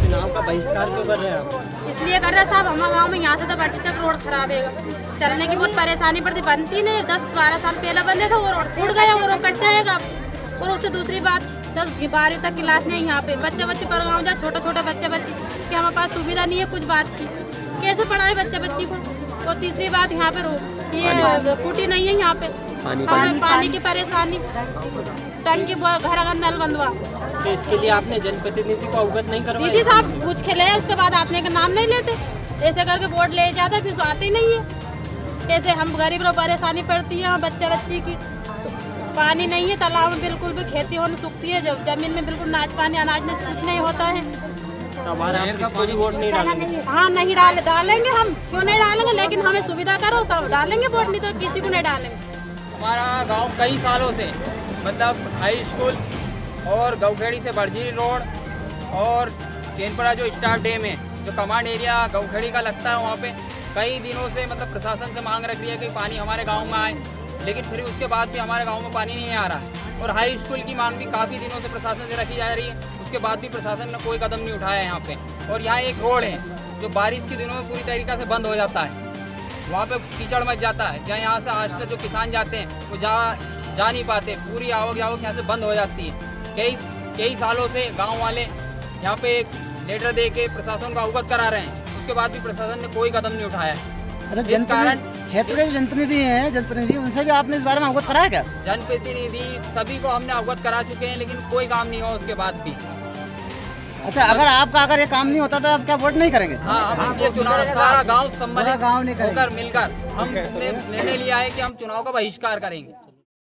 चुनाव का बहिष्कार क्यों कर रहे हैं आप? इसलिए कर रहे हैं साहब हमारे गाँव में यहाँ से तो बट्टी तक रोड खराब है। चलने की बहुत परेशानी पड़ती बनती नहीं। दस बारह साल पहले बने थे वो रोड टूट गया वो रोड कट जाएगा और उससे दूसरी बात दस बारहवीं तक क्लास नहीं यहाँ पे। बच्चे बच्चे पर गाँव जाए छोटे छोटे बच्चे बच्चे कि हमारे पास सुविधा नहीं है कुछ बात की। कैसे पढ़ाए बच्चे बच्ची को? और तीसरी बात यहाँ पे ये कुटी नहीं है यहाँ पे। पानी हमें पानी। की परेशानी। टंकी घर घर नल बंदवा तो इसके लिए आपने जनप्रतिनिधि को अवगत नहीं दीदी साहब पूछ के ले उसके बाद आदमी का नाम नहीं लेते? ऐसे करके वोट ले जाते फिर आते ही नहीं है। ऐसे हम गरीब लोग परेशानी पड़ती है बच्चे बच्ची की? तो पानी नहीं है तालाब में बिल्कुल भी खेती होने सूखती है जब ज़मीन में बिल्कुल नाच पानी अनाज में कुछ नहीं होता है। तो वोट नहीं डालेंगे? हाँ नहीं डाल डालेंगे हम क्यों नहीं डालेंगे? लेकिन हमें सुविधा करो सब डालेंगे वोट नहीं तो किसी को नहीं डालेंगे। हमारा गाँव कई सालों से मतलब हाई स्कूल और गौखेड़ी से बड़झील रोड और चैनपड़ा जो स्टार डैम है, जो कमांड एरिया गौखेड़ी का लगता है वहाँ पे। कई दिनों से मतलब प्रशासन से मांग रख रही है कि पानी हमारे गाँव में आए, लेकिन फिर उसके बाद भी हमारे गाँव में पानी नहीं आ रहा और हाई स्कूल की मांग भी काफ़ी दिनों से प्रशासन से रखी जा रही है, उसके बाद भी प्रशासन ने कोई कदम नहीं उठाया है यहाँ पे। और यहाँ एक रोड है, जो बारिश के दिनों में पूरी तरीके से बंद हो जाता है। वहाँ पे कीचड़ मच जाता है, जहाँ यहाँ से आज से जो किसान जाते हैं, वो जा जा नहीं पाते, पूरी आवक जावक यहाँ से बंद हो जाती है। कई कई सालों से गाँव वाले यहाँ पे एक लेटर दे के प्रशासन को अवगत करा रहे हैं। उसके बाद भी प्रशासन ने कोई कदम नहीं उठाया। है अच्छा इस कारण क्षेत्र के जनप्रतिनिधि हैं जनप्रतिनिधि उनसे भी आपने इस बारे में अवगत कराया क्या? जनप्रतिनिधि सभी को हमने अवगत करा चुके हैं लेकिन कोई काम नहीं हुआ उसके बाद भी। अच्छा अगर आपका अगर ये काम नहीं होता तो आप क्या वोट नहीं करेंगे? हाँ हम इसलिए चुनाव सारा गाँव सम्मिलित। होकर मिलकर हमने निर्णय लिया है कि हम चुनाव का बहिष्कार करेंगे।